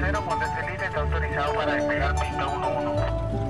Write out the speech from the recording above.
completar 180 cuando esté listo está autorizado para despegar pista 11.